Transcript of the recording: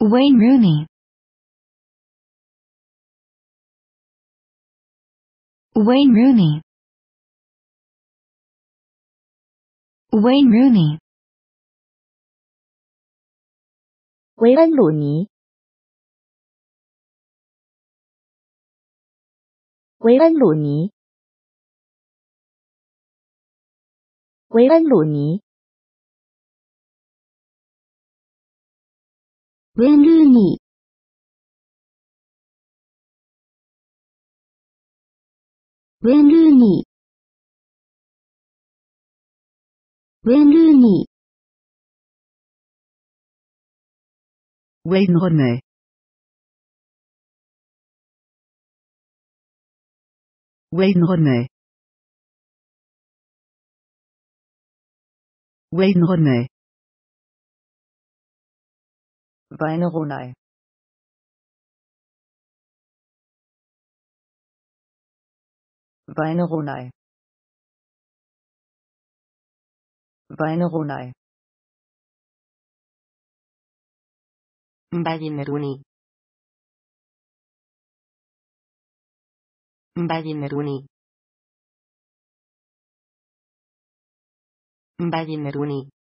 Wayne Rooney. Wayne Rooney. Wayne Rooney. 维恩鲁尼，维恩鲁尼，维恩鲁尼，Wayne Rooney. Wayne Rooney. Wayne Rooney. Wayne Rooney. Wayne Rooney. Wayne Rooney. Weinronei Weinronei Weinronei Weinruni Weinruni Weinruni